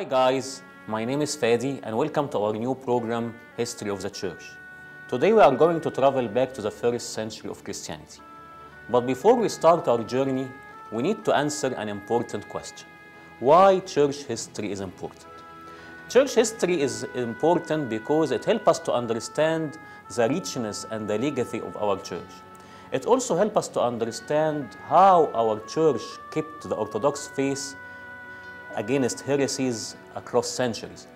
Hi guys, my name is Fadi and welcome to our new program, History of the Church. Today we are going to travel back to the first century of Christianity. But before we start our journey, we need to answer an important question. Why church history is important? Church history is important because it helps us to understand the richness and the legacy of our church. It also helps us to understand how our church kept the Orthodox faith against heresies across centuries.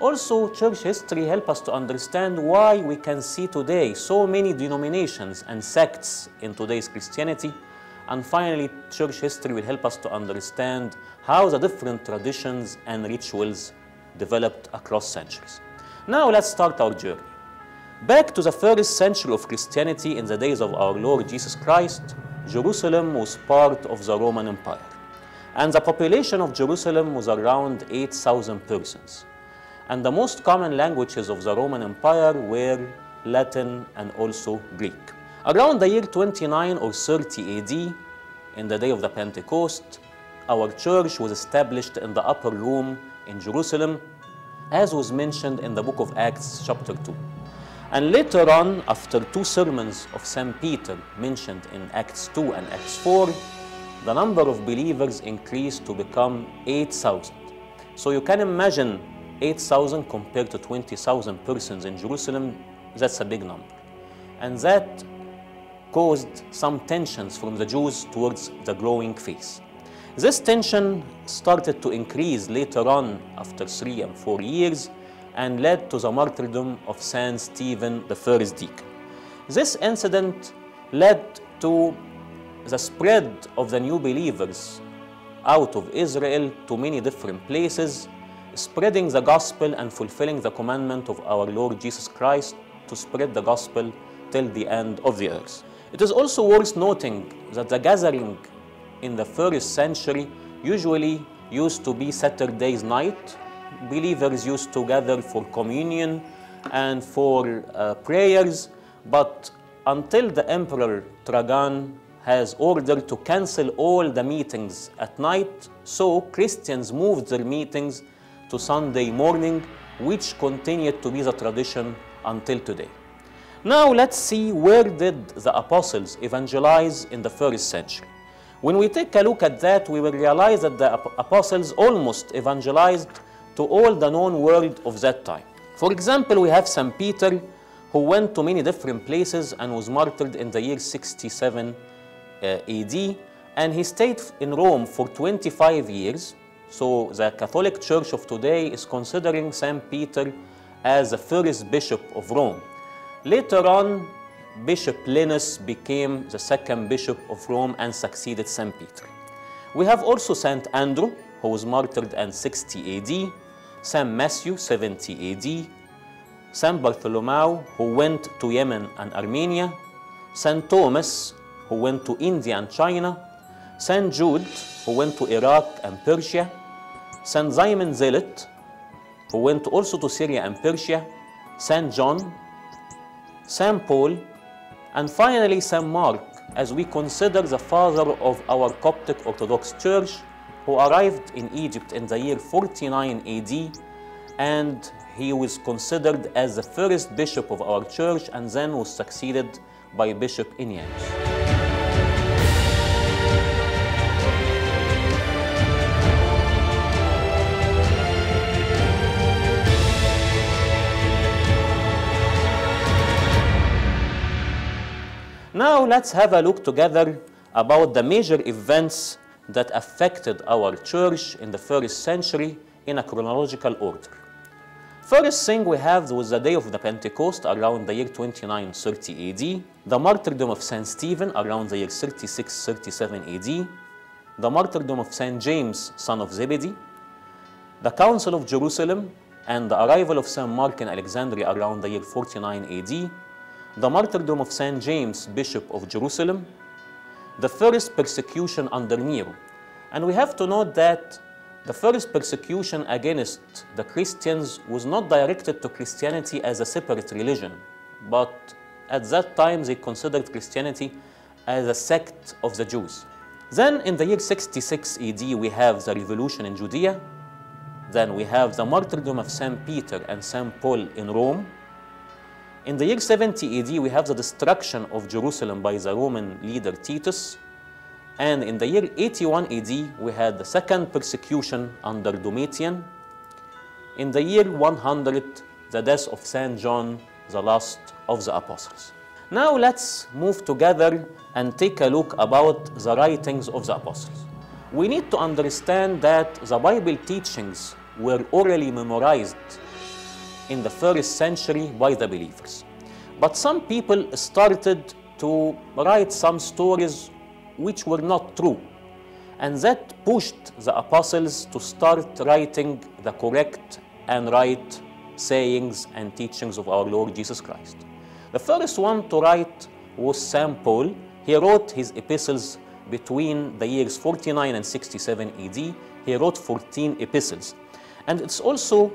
Also, church history helps us to understand why we can see today so many denominations and sects in today's Christianity. And finally, church history will help us to understand how the different traditions and rituals developed across centuries. Now, let's start our journey. Back to the first century of Christianity in the days of our Lord Jesus Christ, Jerusalem was part of the Roman Empire and the population of Jerusalem was around 8,000 persons. And the most common languages of the Roman Empire were Latin and also Greek. Around the year 29 or 30 AD, in the day of the Pentecost, our church was established in the upper room in Jerusalem, as was mentioned in the book of Acts, chapter 2. And later on, after two sermons of St. Peter mentioned in Acts 2 and Acts 4, the number of believers increased to become 8,000. So you can imagine 8,000 compared to 20,000 persons in Jerusalem, that's a big number. And that caused some tensions from the Jews towards the growing faith. This tension started to increase later on after three and four years and led to the martyrdom of Saint Stephen, the first deacon. This incident led to the spread of the new believers out of Israel to many different places, spreading the gospel and fulfilling the commandment of our Lord Jesus Christ to spread the gospel till the end of the earth. It is also worth noting that the gathering in the first century usually used to be Saturday's night. Believers used to gather for communion and for uh, prayers, but until the Emperor Trajan has ordered to cancel all the meetings at night, so Christians moved their meetings to Sunday morning, which continued to be the tradition until today. Now let's see where did the apostles evangelize in the first century. When we take a look at that, we will realize that the apostles almost evangelized to all the known world of that time. For example, we have St. Peter, who went to many different places and was martyred in the year 67 uh, Uh, AD, and he stayed in Rome for 25 years. So the Catholic Church of today is considering St. Peter as the first bishop of Rome. Later on, Bishop Linus became the second bishop of Rome and succeeded St. Peter. We have also St. Andrew, who was martyred in 60 AD, St. Matthew, 70 AD, St. Bartholomew, who went to Yemen and Armenia, St. Thomas, who went to India and China, St. Jude, who went to Iraq and Persia, St. Simon Zealot, who went also to Syria and Persia, St. John, St. Paul, and finally St. Mark, as we consider the father of our Coptic Orthodox Church, who arrived in Egypt in the year 49 AD, and he was considered as the first bishop of our church and then was succeeded by Bishop Ignatius. Now let's have a look together about the major events that affected our church in the first century in a chronological order. First thing we have was the day of the Pentecost around the year 2930 AD, the martyrdom of St. Stephen around the year 36-37 AD, the martyrdom of St. James, son of Zebedee, the Council of Jerusalem, and the arrival of St. Mark in Alexandria around the year 49 AD, the martyrdom of St. James, Bishop of Jerusalem, the first persecution under Nero. And we have to note that the first persecution against the Christians was not directed to Christianity as a separate religion, but at that time they considered Christianity as a sect of the Jews. Then in the year 66 AD, we have the revolution in Judea, Then we have the martyrdom of St. Peter and St. Paul in Rome. In the year 70 AD, we have the destruction of Jerusalem by the Roman leader Titus. And in the year 81 AD, we had the second persecution under Domitian. In the year 100, the death of St. John, the last of the apostles. Now let's move together and take a look about the writings of the apostles. We need to understand that the Bible teachings were orally memorized in the first century by the believers. But some people started to write some stories which were not true. And that pushed the apostles to start writing the correct and right sayings and teachings of our Lord Jesus Christ. The first one to write was St. Paul. He wrote his epistles between the years 49 and 67 AD. He wrote 14 epistles. And it's also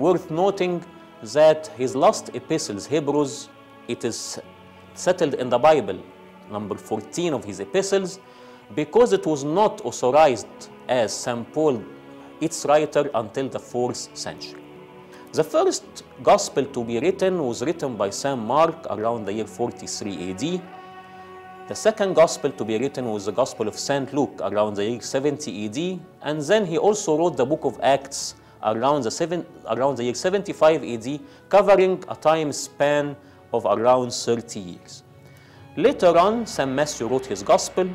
worth noting that his last epistles, Hebrews, it is settled in the Bible, number 14 of his epistles, because it was not authorized as St. Paul, its writer, until the 4th century. The first gospel to be written was written by St. Mark around the year 43 AD. The second gospel to be written was the Gospel of St. Luke around the year 70 AD. And then he also wrote the book of Acts around the, seven, around the year 75 AD, covering a time span of around 30 years. Later on, St. Matthew wrote his gospel,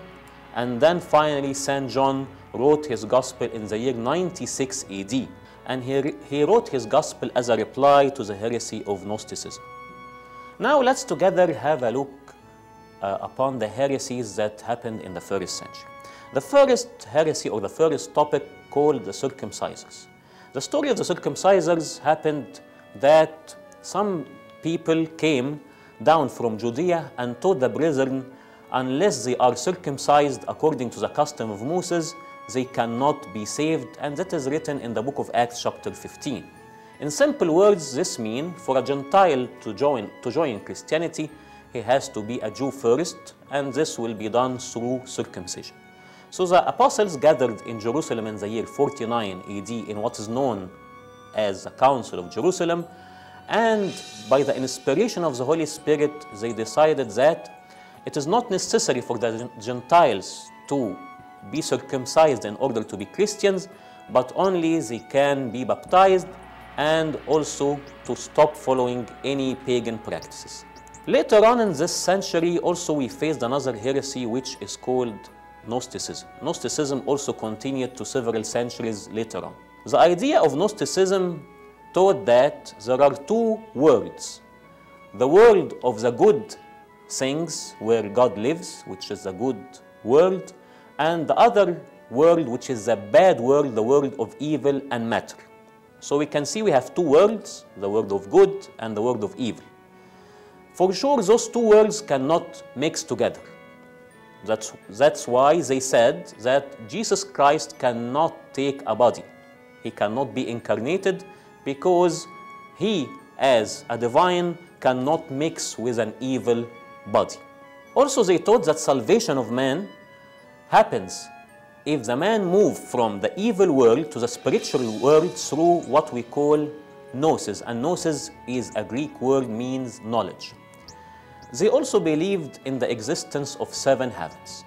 and then finally St. John wrote his gospel in the year 96 AD. And he, he wrote his gospel as a reply to the heresy of Gnosticism. Now let's together have a look uh, upon the heresies that happened in the first century. The first heresy or the first topic called the circumcisers. The story of the circumcisers happened that some people came down from Judea and told the brethren, unless they are circumcised according to the custom of Moses, they cannot be saved, and that is written in the book of Acts, chapter 15. In simple words, this means for a Gentile to join, to join Christianity, he has to be a Jew first, and this will be done through circumcision. So the apostles gathered in Jerusalem in the year 49 AD in what is known as the Council of Jerusalem, and by the inspiration of the Holy Spirit, they decided that it is not necessary for the Gentiles to be circumcised in order to be Christians, but only they can be baptized and also to stop following any pagan practices. Later on in this century, also we faced another heresy which is called Gnosticism. Gnosticism also continued to several centuries later on. The idea of Gnosticism taught that there are two worlds the world of the good things where God lives, which is the good world, and the other world, which is the bad world, the world of evil and matter. So we can see we have two worlds the world of good and the world of evil. For sure, those two worlds cannot mix together. That's, that's why they said that Jesus Christ cannot take a body. He cannot be incarnated because he, as a divine, cannot mix with an evil body. Also, they taught that salvation of man happens if the man moves from the evil world to the spiritual world through what we call gnosis. And gnosis is a Greek word means knowledge. They also believed in the existence of seven heavens.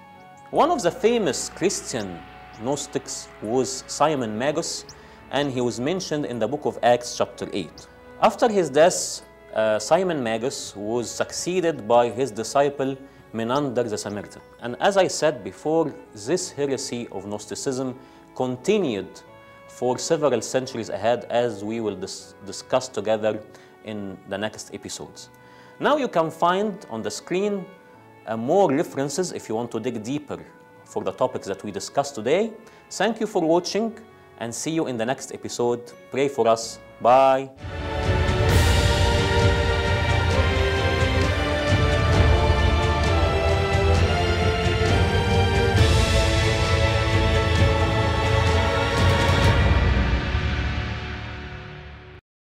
One of the famous Christian Gnostics was Simon Magus, and he was mentioned in the book of Acts, chapter 8. After his death, uh, Simon Magus was succeeded by his disciple Menander the Samaritan. And as I said before, this heresy of Gnosticism continued for several centuries ahead, as we will dis discuss together in the next episodes. Now you can find on the screen uh, more references if you want to dig deeper for the topics that we discussed today. Thank you for watching and see you in the next episode. Pray for us. Bye.